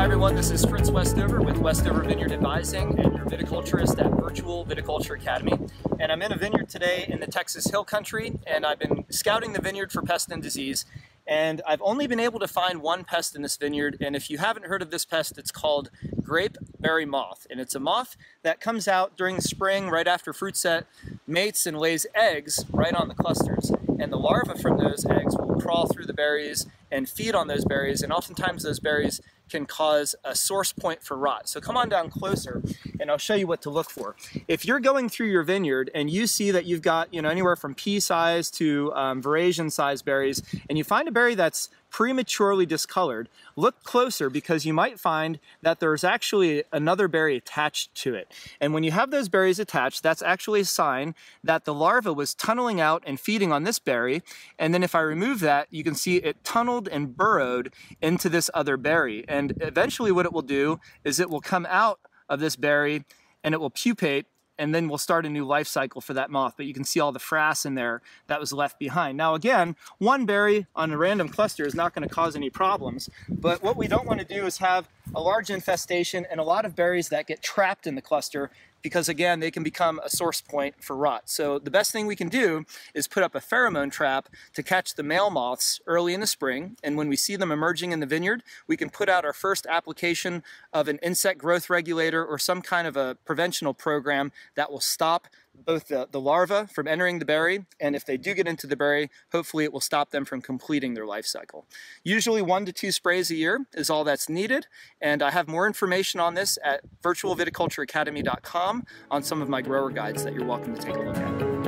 Hi everyone, this is Fritz Westover with Westover Vineyard Advising and your viticulturist at Virtual Viticulture Academy. And I'm in a vineyard today in the Texas Hill Country and I've been scouting the vineyard for pest and disease. And I've only been able to find one pest in this vineyard. And if you haven't heard of this pest, it's called grape berry moth. And it's a moth that comes out during the spring right after fruit set, mates and lays eggs right on the clusters. And the larvae from those eggs will crawl through the berries and feed on those berries. And oftentimes those berries can cause a source point for rot. So come on down closer and I'll show you what to look for. If you're going through your vineyard and you see that you've got you know anywhere from pea size to um, Veraison size berries and you find a berry that's prematurely discolored, look closer because you might find that there's actually another berry attached to it. And when you have those berries attached, that's actually a sign that the larva was tunneling out and feeding on this berry. And then if I remove that, you can see it and burrowed into this other berry. And eventually what it will do is it will come out of this berry and it will pupate and then we'll start a new life cycle for that moth. But you can see all the frass in there that was left behind. Now again, one berry on a random cluster is not going to cause any problems, but what we don't want to do is have a large infestation and a lot of berries that get trapped in the cluster because again, they can become a source point for rot. So the best thing we can do is put up a pheromone trap to catch the male moths early in the spring. And when we see them emerging in the vineyard, we can put out our first application of an insect growth regulator or some kind of a preventional program that will stop both the, the larva from entering the berry, and if they do get into the berry, hopefully it will stop them from completing their life cycle. Usually one to two sprays a year is all that's needed, and I have more information on this at virtualviticultureacademy.com on some of my grower guides that you're welcome to take a look at.